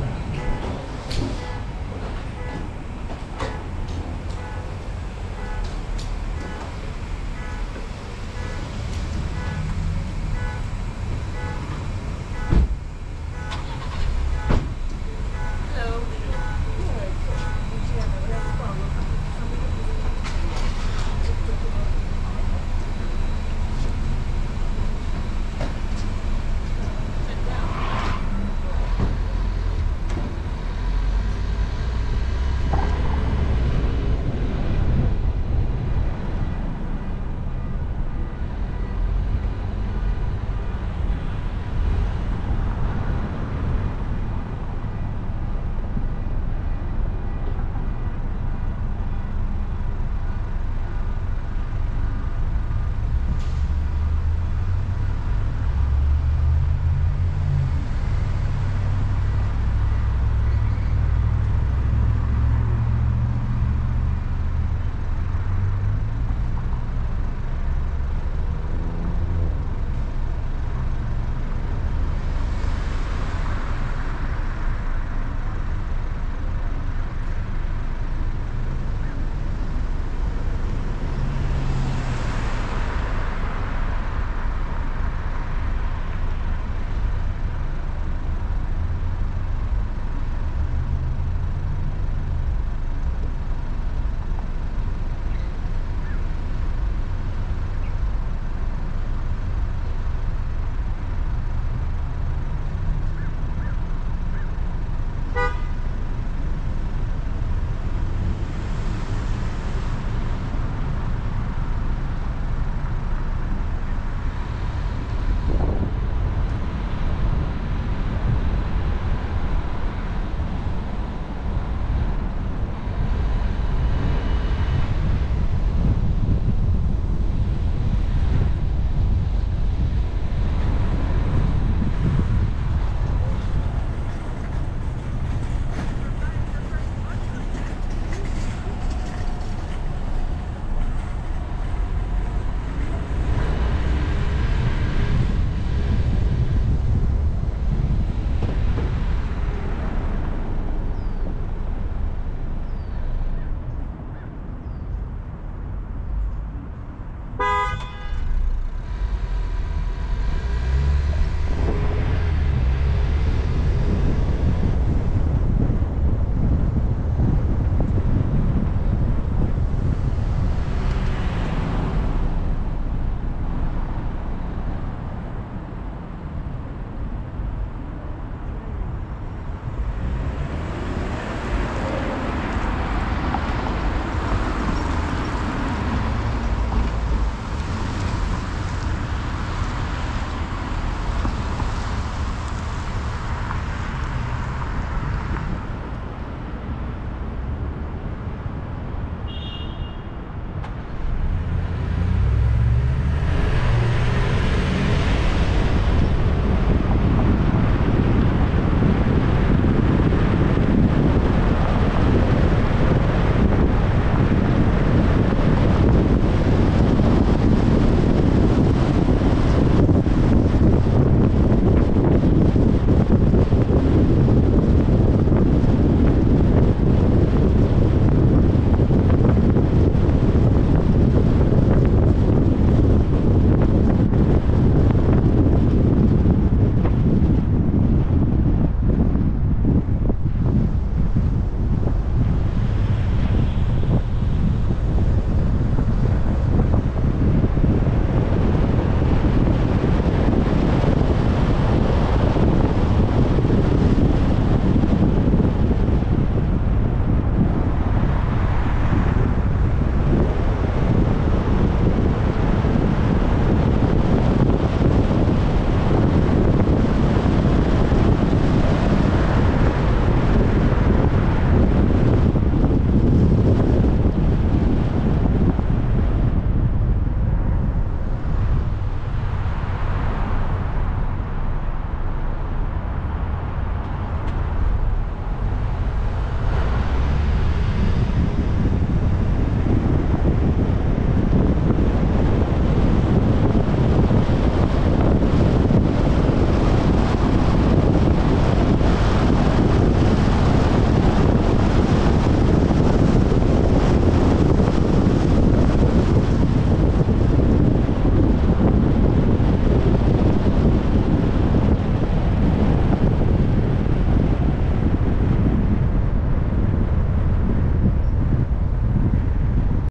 them.